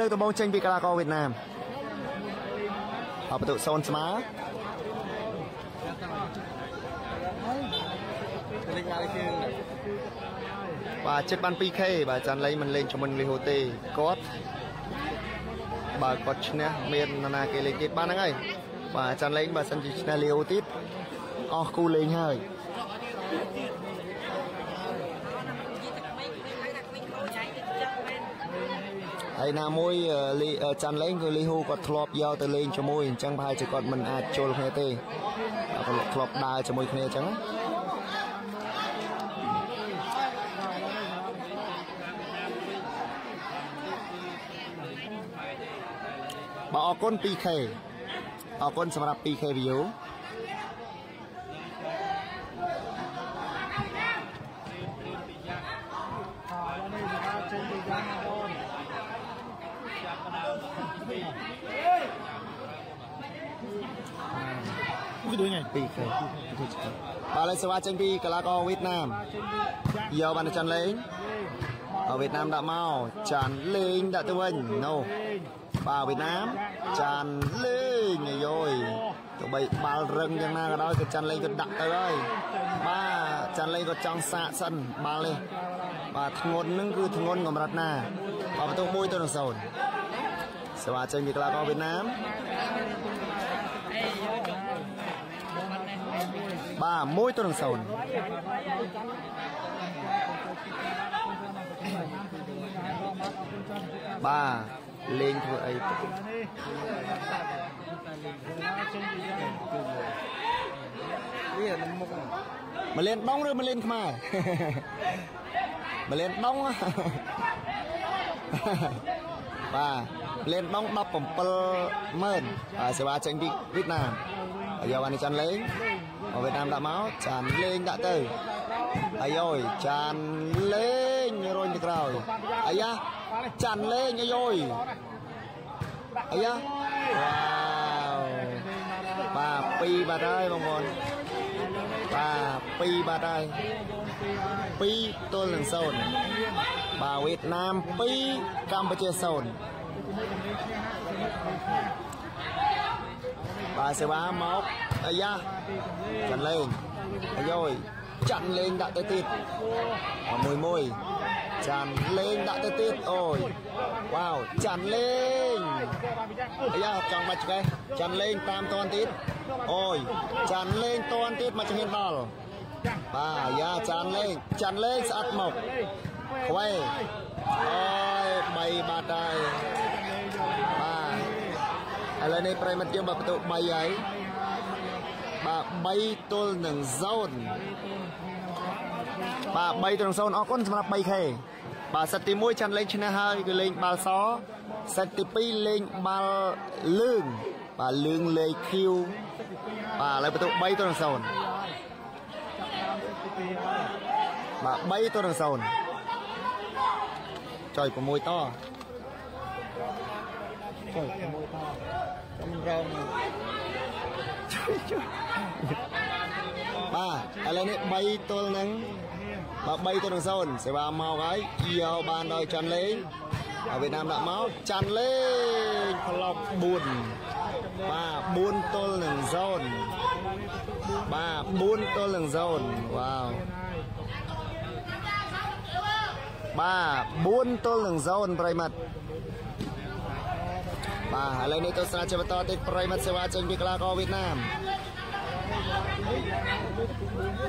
លើកដំបូងចេញពីកីឡាករវៀតណាមអបបន្ទុក0ស្មើលេងមកគេបាទចិត្តបាន 2K បាទចាន់លេងមិនលេងជាមួយនឹងលីហូទេគាត់បើគាត់ឈ្នះមាននរណាគេលេងទៀតបានហ្នឹងហើយបាទចាន់លេងបើសិនជាឈ្នះលីហូទៀតអស់គូលេងហើយ ហើយណាមួយលីចាន់លេងគឺលីហ៊ូគាត់ធ្លាប់យកទៅលេងជាមួយអញ្ចឹងប្រហែលជាគាត់មិនអាចជល់គ្នាទេគាត់ធ្លាប់ដើរជាមួយគ្នាអញ្ចឹងណាបាទអរគុណ 2K អរគុណសម្រាប់ 2K view គឺដូចហ្នឹង 2K បាទឥឡូវសេវាចេញពីកីឡាករវៀតណាមយកបានទៅចាន់លេងអវៀតណាមដាក់មកចាន់លេងដាក់ទៅវិញណូបាទវៀតណាមចាន់លេងអាយយទោះបីបាល់រឹងយ៉ាងណាក៏ដោយក៏ចាន់លេងក៏ដាក់ទៅហើយបាទចាន់លេងក៏ចង់សាកសិនបាល់នេះបាទធ្ងន់នឹងគឺធ្ងន់កម្រិតណាបាទបន្ទុក1ទៅ0សេវាចេញពីកីឡាករវៀតណាម បាទ1ទៅ0បាទលេងធ្វើអីវាមុខមលៀនដងឬមលៀនខ្មែរមលៀនដងបាទមលៀនដង170000បាទសេវាចេញពីវៀតណាមហើយយកបាននេះចាន់លេងមក វៀតណាមដាក់មកចាន់លេងដាក់ទៅអាយយចាន់លេងរុញទៅក្រោយអាយ៉ាចាន់លេងអាយយអាយ៉ាវ៉ាវបាទពីរបាត់ហើយបងប្អូនបាទ2បាត់ហើយ2ទល់នឹង0បាទវៀតណាម2កម្ពុជា0បាទសេវាមក អាយ៉ាចាន់លេងអាយយចាន់លេងដាក់ទៅទៀតមួយមួយចាន់លេងដាក់ទៅទៀតអូយវ៉ាវចាន់លេងអាយ៉ាចង់បាច់ឆ្កេះចាន់លេងតាមតនទៀតអូយចាន់លេងតនទៀតមកជំនាញដល់បាទយ៉ាចាន់លេងចាន់លេងស្អិតមកខ្វេអូយ3បាត់ហើយបាទឥឡូវនេះប្រិមិត្តយើងបើបន្ទុក3ហើយ បាទ3ទល់នឹង0បាទ3ទល់នឹង0អរគុណសម្រាប់ 3K បាទសិតទី1ចាន់លេងឈ្នះហើយគឺលេងបាល់សសិតទី2លេងបាល់លឿងបាទលឿងលេខ Q បាទឥឡូវបន្ទុក3ទល់នឹង0បាទ3ទល់នឹង0ចុយ6តចុយមួយតខ្ញុំរង បាទឥឡូវនេះ3ទល់នឹងបាទ3ទល់នឹង0សេវាមកហើយយកបានដោយចាន់លេងហើយវៀតណាមដាក់មកចាន់លេងប្លុក4បាទ4ទល់នឹង0បាទ4ទល់នឹង0វ៉ាវបាទ4ទល់នឹង0ប្រិមិត្ត បាទឥឡូវនេះទស្សនាជាបន្តទៀតប្រិមិត្តសេវាចេញពីកីឡាករវៀតណាម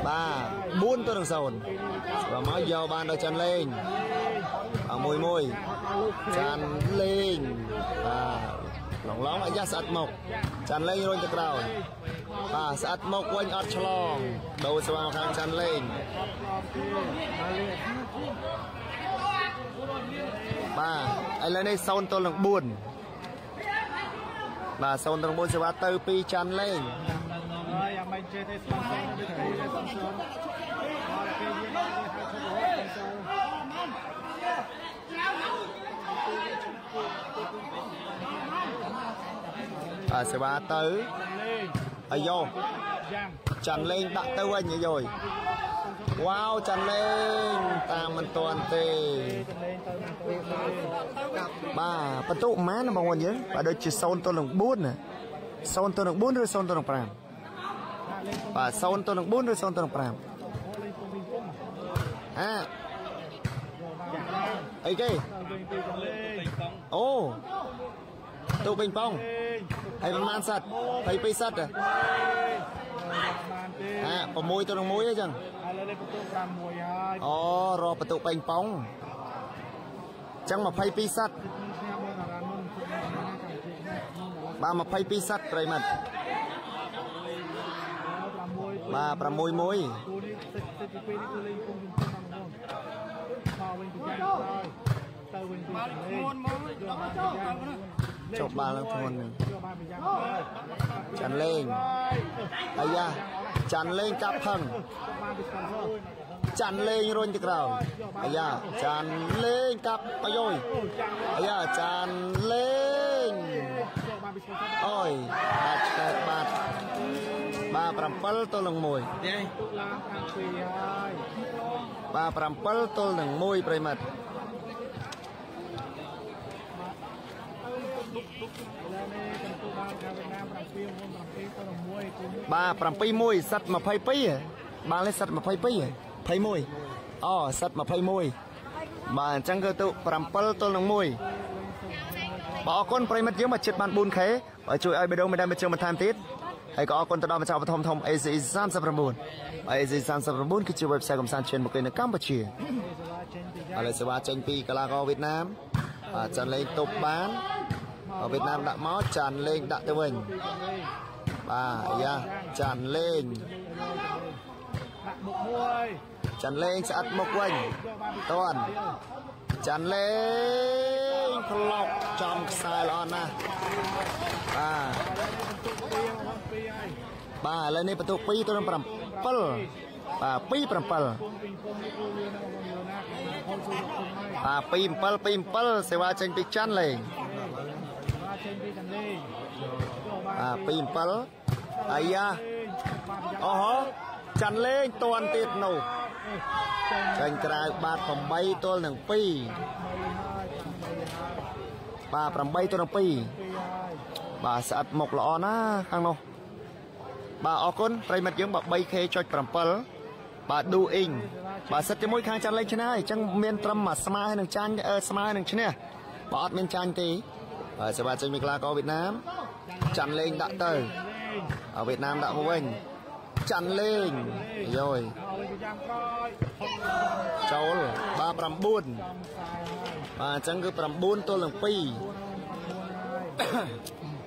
បាទ4ទៅនឹង0ស្មើមកយកបានដល់ចាន់លេងអមួយមួយចាន់លេងបាទឡងឡងអាយ៉ាស្អិតមកចាន់លេងរុញទៅក្រោយបាទស្អិតមកវិញអត់ឆ្លងដូរស្វាខាងចាន់លេងបាទឥឡូវនេះ0ទល់នឹង4 បាទ0ទល់នឹង4សេវាទៅពីចាន់លេងហើយយ៉ាងមិនចេះទេស្បងទៅទៅសំសងអរគេយើងមកហៅឈប់រហូតទៅបាទសេវាទៅលេងអាយ៉ូយ៉ាងចាន់លេងដាក់ទៅវិញអាយ៉យ វ៉ាវចាន់លេងតាមមិនទាន់ទេចំលេងទៅនឹងទៅលេងបាទបន្ទុកប៉ុន្មានណាបងប្អូនយើងបាទដូចជា0ទល់នឹង4ណា0ទល់នឹង4ឬ0ទល់នឹង5បាទ0ទល់នឹង4ឬ0ទល់នឹង5លេងពុំវិញពុំអាយកបានអីគេទៅវិញពីចំលេងអូទូបេងប៉ោងលេងហើយប្រហែលសិត22សិតហ៎ បានទេអា6ទល់នឹង1អីចឹងហើយលើលេខបន្ទុក5មួយហើយអូរកបន្ទុកបេងប៉ោងចឹង22សិតនេះស្ញាប់មកដល់មុនគឺណាកម្មវិធីនេះបាទ22សិតប្រិមិត្ត6បាទ6 1គូនេះសិតសិតទី2នេះគឺលេងពុំវិញពុំតាមមុនមកវិញពីយ៉ាងក្រោយទៅវិញពីចំលេងយកបានពីយ៉ាង ចុះបាល់ឡើងធ្ងន់នឹងយកបានពីយ៉ាងក្រោយចាន់លេងអាយ៉ាចាន់លេងកាប់ផឹងបានពីស្គាល់ទៅចាន់លេងរុញទៅក្រោយអាយ៉ាចាន់លេងកាប់អាយយអូចាំងអាយ៉ាចាន់លេងយកបានពីស្គាល់ទៅអូយអាចឆ្កែបាត់បាទ7ទល់នឹង1ទុកឡើងខាងពីហើយបាទ7ទល់នឹង1ប្រិមិត្ត ឥឡូវនេះកំពុង បានខាងវៀតណាម7 7ទៅ1គូនេះបាទ7 1សិត22ហ៎បាទលេខសិត22ហ៎21អូសិត21បាទអញ្ចឹងគឺទៅ7ទល់នឹង1បាទអរគុណប្រិមិត្តយើងមកជិតបាន 4K ហើយជួយឲ្យបេដងមេដាមជើងបន្ថែមទៀតហើយក៏អរគុណទៅដល់ម្ចាស់បឋមធំ ACE 39 ACE 39គឺជា website កំសាន្តឈានមកនៅកម្ពុជាសាលាចេញពីយ៉ាងឥឡូវសេវាចេញពីកីឡាករវៀតណាមបាទចាន់លេងទប់បាន វៀតណាមដាក់មកចាន់លេងដាក់ទៅវិញបាទយ៉ាចាន់លេងដាក់មុខមួយចាន់លេងស្អិតមុខវិញតន់ចាន់លេងផ្លុកចំខ្សែល្អណាស់បាទបន្ទុកពីមកពីហើយបាទឥឡូវនេះបន្ទុក2ទៅនឹង7បាទ2 7ពុំពីពុំនេះគូលឿនមកបងលឿនណាស់ហូនជួយគុំហើយបាទ2 7 2 7សេវាចេញពីចាន់លេងសាលា ចេញពីកន្លេងយកបានបាទ2 7អាយ៉ាបានពីយ៉ាងអូហូចាន់លេងតន់ទៀតនោះចេញចាញ់ក្រៅបាទ8ទល់នឹង2 3ហើយ8ហើយបាទ8ទល់នឹង2 2ហើយបាទស្អិតមុខល្អណាស់ខាងនោះបាទអរគុណប្រិមិត្តយើងបាទ 3K ចុច7បាទ do ing បាទសិតជាមួយខាងចាន់លេងឆ្នើអញ្ចឹងមានត្រឹមមួយស្មើហើយនឹងចាញ់អឺស្មើហើយនឹងឈ្នះបាទអត់មានចាញ់ទេ បាទសេវាចេញពីក្លាករវៀតណាមចាន់លេងដាក់ទៅហើយវៀតណាមដាក់មកវិញចាន់លេងយោយអរវិញពីយ៉ាងក្រោយផុតចូលបាទ9ចំខ្សែហើយបាទអញ្ចឹងគឺ9ទល់នឹង2 4ហើយ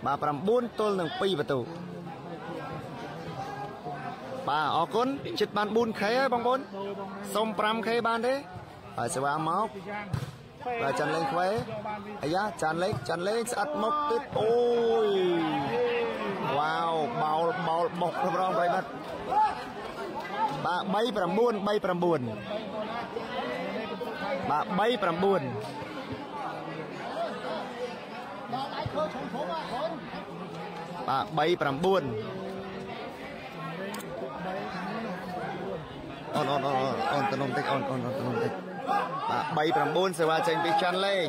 បាទ9ទល់នឹង2បន្ទូបាទអរគុណជិតបាន 4K ហើយបងប្អូនដូរបងណាសុំ 5K បានទេហើយសេវាមកពីយ៉ាង បាទចាន់លេងខ្វែយកបានពីអាយ៉ាចាន់លេងចាន់លេងស្អិតមុខទៀតអូយវ៉ាវបោលបោលបុកគ្រប់រងប្រិមិត្តបាទ3 9 3 9បាទ3 9បាទ3 9អូនអូនអូនអូនតនំតិចអូនអូនអូនតនំតិច បាទ3 9សេវាចេញពីចាន់លេង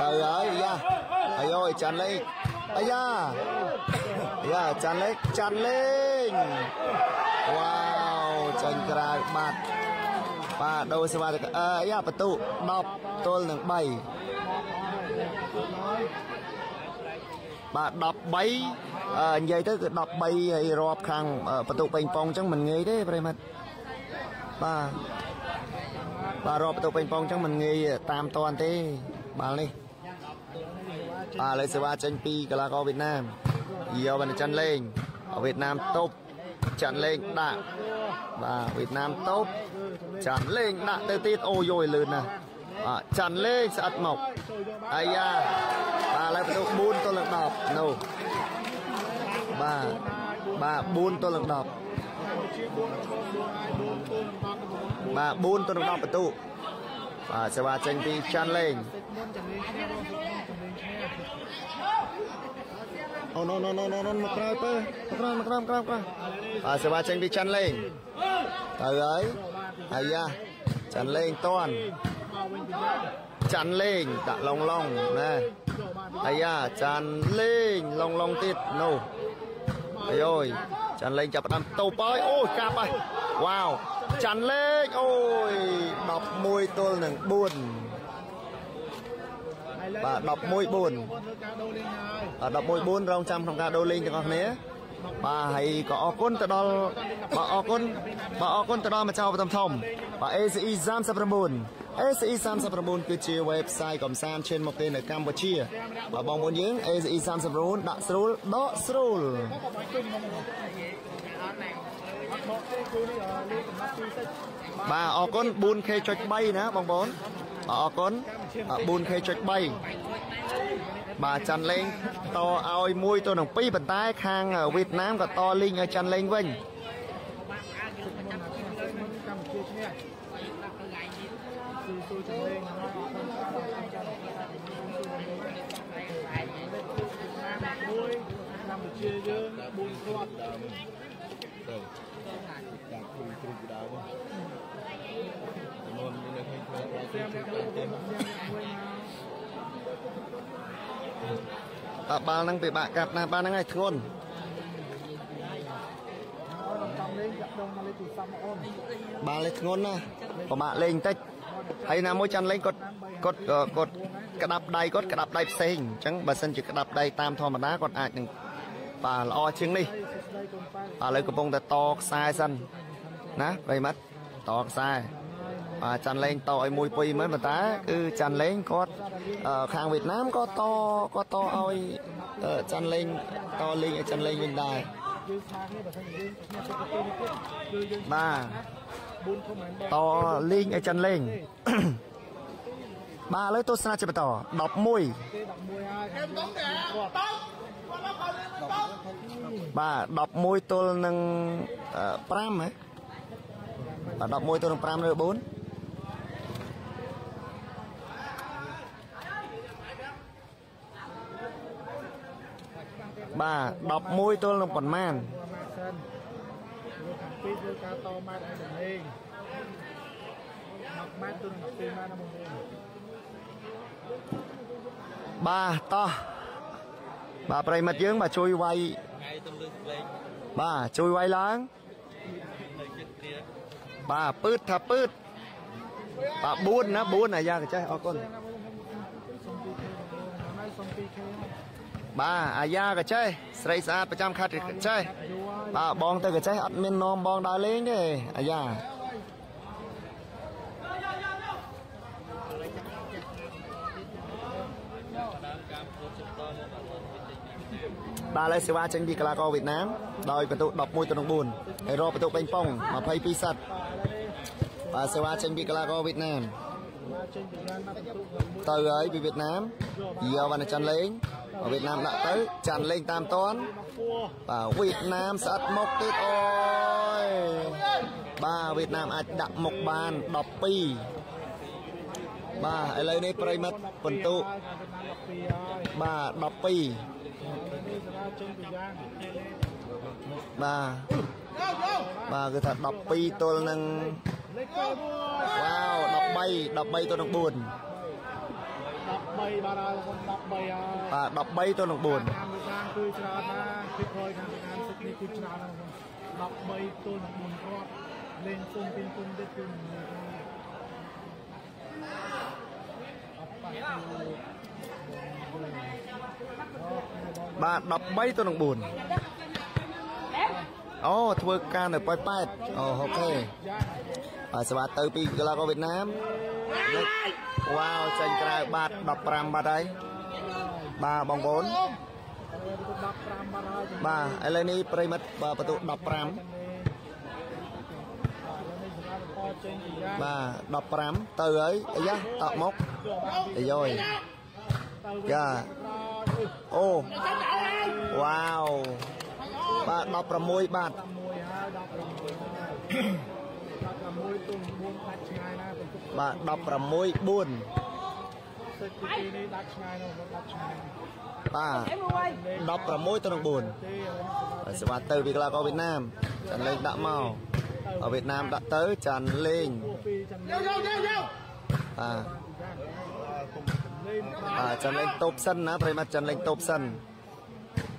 ទៅហើយយ៉ាអាយយចាន់លេងអាយ៉ាយ៉ាចាន់លេងចាន់លេងវ៉ាវចាញ់ក្រៅបាត់បាទដូរសេវាទៅអឺយ៉ាបន្ទុ10ទល់នឹង3បាទ13អឺនិយាយទៅគឺ13ហើយរាប់ខាងអឺបន្ទុកពេញប៉ងអញ្ចឹងមិនងាយទេប្រិមត្តបាទ បាទរាប់បន្ទុកពេញប៉ងអញ្ចឹងមិនងាយតាមតនទេបាល់នេះបាទឥឡូវសេវាចេញពីកីឡាករវៀតណាមយកបានចាន់លេងវៀតណាមតប់ចាន់លេងដាក់បាទវៀតណាមតប់ចាន់លេងដាក់ទៅទៀតអូយយលឿនណាស់បាទចាន់លេងស្អិតមកអាយ៉ាបាទឥឡូវបន្ទុក4ទល់នឹង10នោះបាទបាទ4ទល់នឹង10 បាទ4ទៅនឹង10បន្ទុកបាទសេវាចេញពីចាន់លេងមុនចំលេងឈ្នះបងមុនចំលេងឈ្នះអូណូណូណូណូណូមកក្រោយពើមកក្រោយមកក្រោយមកក្រោយមកក្រោយបាទសេវាចេញពីចាន់លេងទៅហើយអាយ៉ាចាន់លេងតន់មកវិញពីយ៉ាងចាន់លេងដាក់ឡុងឡុងណាចូលបានអាយ៉ាចាន់លេងឡុងឡុងទៀតនោះអាយអើយ ចាន់លេងចាប់ផ្ដើមតូបហើយអូយកាប់ហើយវ៉ាវចាន់លេងអូយ11ទល់នឹង4បាទ11 4ធ្វើការដូរលេងហើយបាទ11 4រងចាំក្នុងការដូរលេងទាំងអស់គ្នាបាទហើយក៏អរគុណទៅដល់បាទអរគុណបាទអរគុណទៅដល់ម្ចាស់ឧបត្ថម្ភធំបាទ ACE 39 ACE 39គឺជា website កំសាន្តឈានមកទេនៅកម្ពុជាបាទបងប្អូនយើង ACE 39ដាក់ស្រួលដកស្រួលមកបាច់ជុំមកអត់មកទេគឺនេះលេខកំណត់ពីតិចបាទអរគុណ 4K.3 ណាបងប្អូនបាទអរគុណបាទ 4K.3 បាទចាន់លេងតឲ្យមួយទៅនឹង2ប៉ុន្តែខាងវៀតណាមក៏តលេងឲ្យចាន់លេងវិញកម្ពុជាឈ្នះ ជាយើង4គ្រាប់ដើមទៅតាមគ្រូគ្រូដើមមុននៅក្នុងខ្លួនរបស់ខ្ញុំតាបាល់ហ្នឹងពិបាកកាប់ណាស់បាល់ហ្នឹងឲ្យធ្ងន់បាល់លេងធ្ងន់ណាស់ពិបាកលេងតិច ហើយណាមួយចាន់លេងគាត់គាត់អឺគាត់ក្តាប់ដៃគាត់ក្តាប់ដៃផ្សេងអញ្ចឹងបើសិនជាក្តាប់ដៃតាមធម្មតាគាត់អាចនឹងបាទល្អជាងនេះហើយសួស្ដីកូនប៉ែឥឡូវកំពុងតែតខ្សែសិនណាប្រិមត្តតខ្សែបាទចាន់លេងតឲ្យមួយពុយមែនប៉ុន្តែគឺចាន់លេងគាត់អឺខាងវៀតណាមក៏តក៏តឲ្យអឺចាន់លេងតលេងឲ្យចាន់លេងវិញដែរយើងថាគ្នាបើសិនជាយើងឈ្នះទៅប្រទេសនេះទៀ តគឺយើងបាទ4ធំមែនបងតលេងឲ្យចាន់លេងបាទឥឡូវទស្សនាជាបន្ត11គេ11ហើយខ្ញុំបងតែគាត់បាទ11ទល់នឹងអឺ5ហ៎បាទ11ទល់នឹង5ឬ4បាទ11ទល់នឹងប៉ុន្មានម៉ាក់សិនយកខាង ពីរគឺការតម៉ាត់ឲ្យដំណេង10ម៉ាត់ទៅនឹង12ម៉ាត់ណាបងប្អូនបាទតោះបាទប្រិមិត្តយើងបាទជួយវាយថ្ងៃទៅលើលេងបាទជួយវាយឡើងនៅចិត្តគ្នាបាទពឺតថាពឺតបាទ4ណា4អាយ៉ាកចេះអរគុណសុំ 2K បងប្អូនហើយសុំ 2K បាទអាយ៉ាកចេះស្រីស្អាតប្រចាំខេត្តកចេះយូរហើយ បាទបងទៅកចេះអត់មាននាំបងដើរលេងទេអាយ៉ាបាទឥឡូវសេវាចេញពីកីឡាករវៀតណាមដោយពិន្ទុ11ទៅនឹង4ហើយរកពិន្ទុបេងប៉ុង22សិតបាទសេវាចេញពីកីឡាករវៀតណាមមកចេញពីយ៉ាងណាបន្ទុកមួយទៅហើយពីវៀតណាមយកវណ្ណច័ន្ទលេង វៀតណាមដាក់ទៅច័ន្ទលេងតាមតនមកពោះបាទវៀតណាមស្អិតមុខទៀតអូយបាទវៀតណាមអាចដាក់មុខបាន12បាទឥឡូវនេះប្រិមិត្តបន្ទុហើយខាងវៀតណាម12ហើយបាទ12នេះសម្រាប់ចេញពីយ៉ាងបាទបាទគឺថា12ទល់នឹងលេខ1វ៉ាវ13 13ទល់នឹង4 13បាទហើយបង13ហើយបាទ13ទល់នឹង4ខាងវៀតណាមគឺច្រើនណាស់ពីក្រោយខាងវៀតណាមទឹកនេះគឺច្រើនណាស់បង13ទល់នឹង4គ្រាប់លេងពុំពីពុំទៀតគឺមិនមានអបបាក់បាទ13ទៅនឹង4អូធ្វើការនៅប៉ោយប៉ែតអូអូខេយ៉ាងបាទស្វាទៅពីកីឡាករវៀតណាម វ៉ាវចេញក្រៅបាត់15បាត់ហើយបាទបងប្អូន15បាត់ហើយបាទឥឡូវនេះប្រិមិត្តបាទបន្ទុក15បាទនេះសម្រាប់តចេញពីយ៉ាងបាទ15ទៅហើយអាយ៉ាតក់មកអាយយយ៉ាអូវ៉ាវបាទ16បាត់16 បន្ទុកបាទ16 4សិតទីពីរនេះដាច់ឆ្ងាយនោះដាច់ឆ្ងាយបាទ16ទៅនឹង4ទេសេវាទៅពីកីឡាករវៀតណាមចាន់លេងដាក់មកឲ្យវៀតណាមដាក់ទៅចាន់លេងពីចាំលេងបាទលេងបាទចាន់លេងតូបសិនណាប្រិមត្តចាន់លេងតូបសិន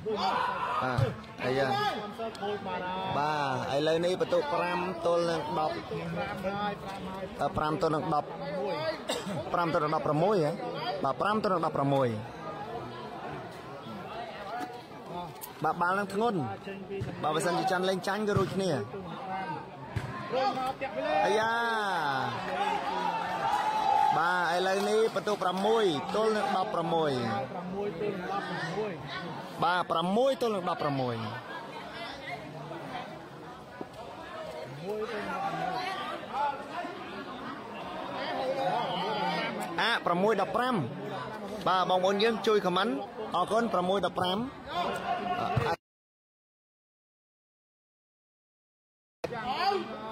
បាទអាយ៉ាខ្ញុំសើខូចបានហើយបាទឥឡូវនេះបន្ទុក5ទល់នឹង10 5ហើយ5ហើយ5ទល់នឹង10 5ទល់នឹង16ហ៎បាទ5ទល់នឹង16បាទបាល់នឹងធ្ងន់ចេញពីចំបើបើសិនជាចាន់លេងចាញ់ក៏រួចគ្នាទូ5រងមកតាក់វិញអាយ៉ា បាទឥឡូវនេះបន្ទុក6ទល់នឹង16 6ទៅ16បាទ6ទល់នឹង16 1ទៅ16អា6 15បាទបងប្អូនយើងជួយខមមិនអរគុណ6 15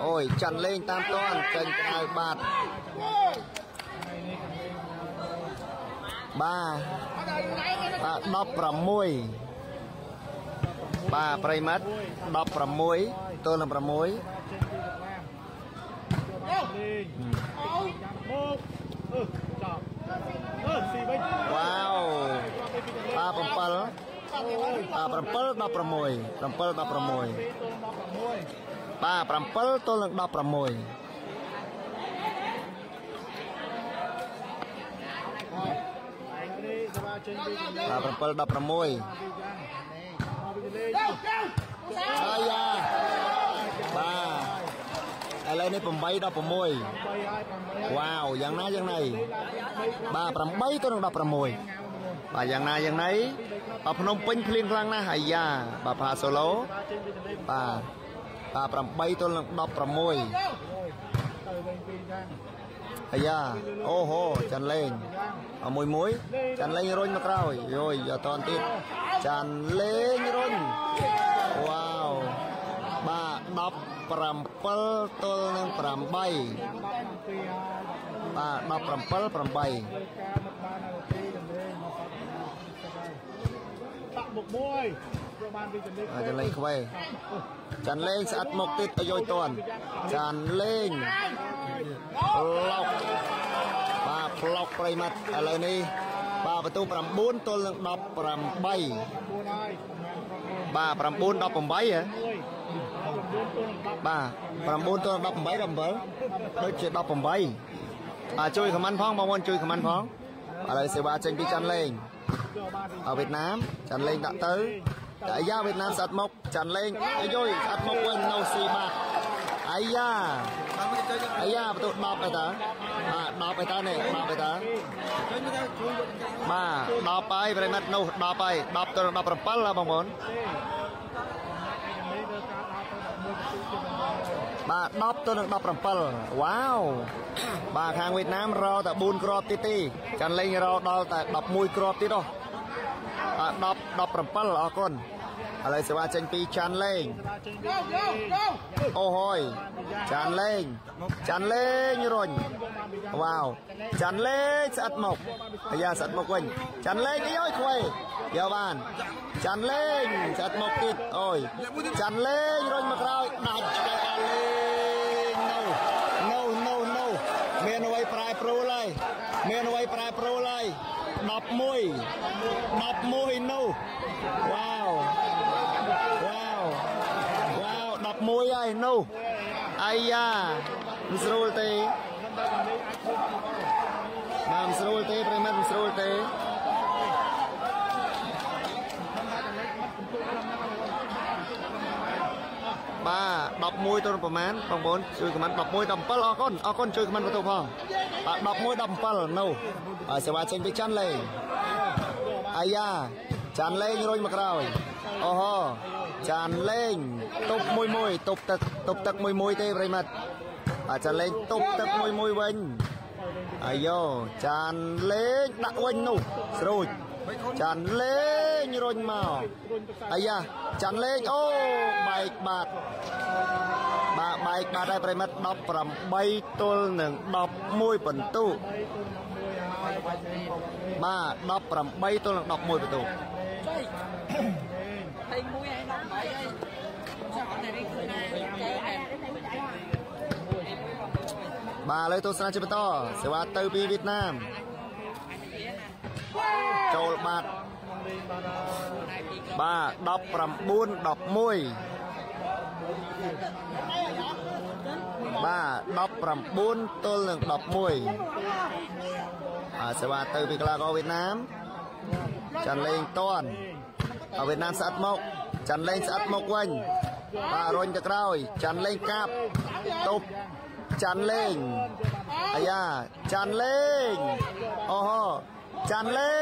អូយចាន់លេងតាមតនចេញក្រៅបាត់ បាទបាទ16បាទប្រិមត្ត16ទល់នឹង6ចេញពី5លេងមកអឺចាប់អឺស៊ីវិញវ៉ាវបាទ7បាទ7 16 7 16ពីទៅ16បាទ7ទល់នឹង16 ហើយនេះសបាចេញពីលេង បាទ 7 16មកពីលេងអាយ៉ាបាទឥឡូវនេះ8 16 3ហើយ8វ៉ាវយ៉ាងណាយ៉ាងណីបាទ8ទល់នឹង16បាទយ៉ាងណាយ៉ាងណីបាទភ្នំពេញភ្លៀងខ្លាំងណាស់អាយ៉ាបាទផាសូឡូចេញពីលេងបាទបាទ8ទល់នឹង16ទៅវិញពីយ៉ាង អាយ៉ាអូហូចាន់លេងយ៉ាងអមួយមួយចាន់លេងរុញមកក្រោយយោយយកតនទៀតចាន់លេងរុញវ៉ាវបាទ17ទល់នឹង8 10អំពីហើយបាទ17 8 លើការមកបាននៅទីចម្រៀងមកសាក់មុខមួយប្រហែលពីចម្រៀងអាចលេងខ្វែចាន់លេងស្អិតមកទៀតឲ្យយកតនចាន់លេងប្លុកបាទប្លុកប្រិមត្តឥឡូវនេះបាទបន្ទូ9ទល់នឹង18 4ហើយប្រហែលប្រកបបាទ9 18ហ៎មួយ9ទៅ10បាទ9ទល់18 17ដូចជា18បាទជួយខមមិនផងបងប្អូនជួយខមមិនផងឥឡូវសេវាចេញពីចាន់លេង យកបានពីឲ្យវៀតណាមចាន់លេងដាក់ទៅតែអាយ៉ាវៀតណាមស្អិតមកចាន់លេងអាយុយស្អិតមកវិញនៅស៊ីបាត់អាយ៉ាអាយ៉ាបន្បន្តបាទ10ទៅនឹង17វ៉ាវបាទខាងវៀតណាមរតែ4គ្រាប់ទៀតទេចាន់លេងរដល់តែ11គ្រាប់ទៀតហ៎បាទ10 17អរគុណឥឡូវសេវាចេញពីចាន់លេងបាទចេញពីលេងអូហយចាន់លេងចាន់លេងរុញវ៉ាវចាន់លេងស្អិតមកអាយ៉ាស្អិតមកវិញចាន់លេងអីអើយខ្វៃយកបានចាន់លេងស្អិតមកទៀតអូយចាន់លេងរុញមកក្រោយដាច់ឆ្កែ លេង no no no no មានអ្វីប្រែប្រួលហើយមានអ្វីប្រែប្រួលហើយ11 11 no វ៉ាវវ៉ាវវ៉ាវ11ហើយ no អាយ៉ាមិនស្រួលទេបាទមិនស្រួលទេប្រិមិត្តមិនស្រួលទេបាទ 11ទៅប្រហែលបងប្អូនជួយខមមិន11 17អរគុណអរគុណជួយខមមិនបន្ទូផងបាទ11 17នោះហើយសេវាចេញពីចាន់លេងអាយ៉ាចាន់លេងរុញមកក្រោយអូហូចាន់លេងទប់មួយមួយទប់ទឹកទប់ទឹកមួយមួយទេប្រិមិត្តបាទចាន់លេងទប់ទឹកមួយមួយវិញអាយ៉ូចាន់លេងដាក់វិញនោះស្រួច ចាន់លេងរុញមកអាយ៉ាចាន់លេងអូបែកបាត់បាទបែកបាត់ហើយប្រិមិត្ត18ទល់នឹង11បន្ទុ3ទៅ11ហើយបាទ18ទល់នឹង11បន្ទូ Thì mua hay đóng vậy đi. Sao họ này đi cười nè, chơi nè. បាទឥឡូវទស្សនាជាបន្តសេវាទៅពីវៀតណាម ចូលបាទបាទ19 11បាទ19ទល់នឹង11អាសេវាទៅពីកីឡាករវៀតណាមចាន់លេងតន់អវៀតណាមស្អិតមកចាន់លេងស្អិតមកវិញបាទរុញទៅក្រោយចាន់លេងកាប់ទប់ចាន់លេងអាយ៉ាចាន់លេងអូហូ ចាន់លេ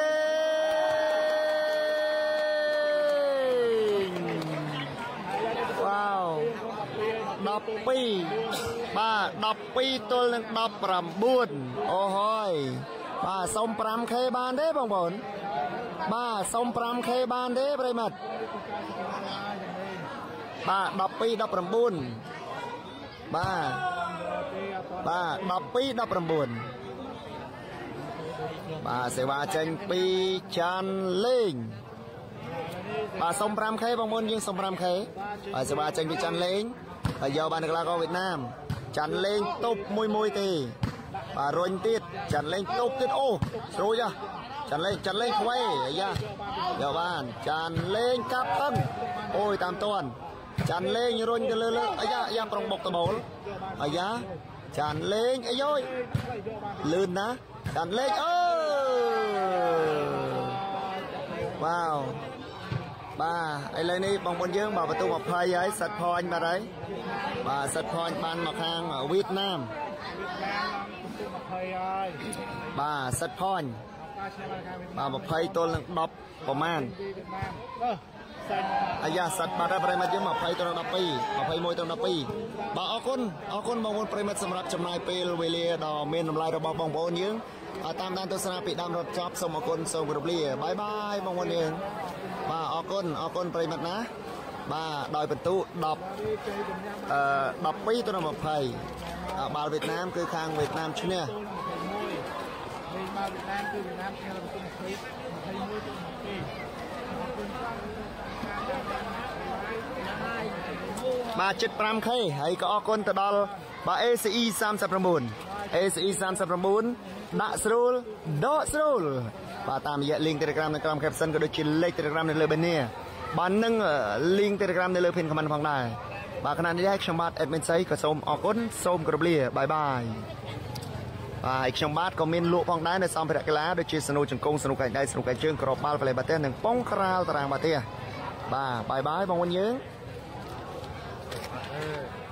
ងវ៉ាវ12បាទ12ទល់នឹង19អូហើយបាទសុំ 5k បានទេបងប្អូនបាទសុំ 5k បានទេប្រិមិត្តបាទ12 19បាទបាទ12 19 បាទសេវាចេញពីចាន់លេងបាទសុំ 5k បងប្អូនយើងសុំ 5k បាទសេវាចេញពីចាន់លេងហើយយកបាននៅកីឡាករវៀតណាមចាន់លេងទប់មួយមួយទេបាទរុញទៀតចាន់លេងទប់ទៀតអូស្រួយហ៎ចាន់លេងចាន់លេងខ្វេអាយ៉ាយកបានចាន់លេងកាប់តឹងអូយតាមតន់ចាន់លេងរុញទៅលើលើអាយ៉ាយ៉ាងប្រុងបុកតបូលអាយ៉ាចាន់លេងអាយយលឿនណាចាន់លេងអើ វ៉ាវបាទឥឡូវនេះបងប្អូនយើងបាទបន្ទូ20ហើយសិតផាញ់បាទហើយបាទសិតផាញ់បានមកខាងវៀតណាម20ហើយបាទសិតផាញ់ការឈ្នះបានការវៀតណាមបាទ20ទល់នឹង10ប្រមាណពីវៀតណាមអឺសាញ់អាយ៉ាសិតបាត់ហើយប្រិមិត្តយើង20ទល់នឹង12 21ទល់នឹង12បាទអរគុណអរគុណបងប្អូនប្រិមិត្តសម្រាប់ចំណាយពេលវេលាដ៏មានតម្លៃរបស់បងប្អូនយើងហើយ តាមដានទស្សនាពីដើមរត់ចប់សូមអរគុណសូមគោរពលាបាយបាយបងប្អូនយើងបាទអរគុណអរគុណប្រិមិត្តណាបាទដោយបន្ទុ10អឺ12ទៅនឹង20អាបាល់វៀតណាម គឺខាងវៀតណាមឈ្នះលេងមកវៀតណាមគឺវៀតណាមឈ្នះរំទុំ20 21ទៅ20បាទចិត្ត 5k ហើយក៏អរគុណទៅដល់បាទ ACE 39 ACE 39ដាក់ស្រួលដកស្រួលបាទតាមរយៈ link Telegram នៅក្រោម caption ក៏ដូចជាលេខ Telegram នៅលើ banner បាទនឹង link Telegram នៅលើ pin comment ផងដែរបាទខណៈនេះហើយខ្ញុំបាទ admin សៃក៏សូមអរគុណសូមគោរពលាបាយបាយបាទហើយខ្ញុំបាទក៏មានលក់ផងដែរនៅសម្ភារៈកីឡាដូចជាសនុជង្គង់សនុកកែងដៃសនុកកែងជើងក្របបាល់វ៉ាឡេបាល់ទះនិងប៉ុងក្រាលតារាងបាល់ទះបាទបាយបាយបងប្អូនយើងអឺ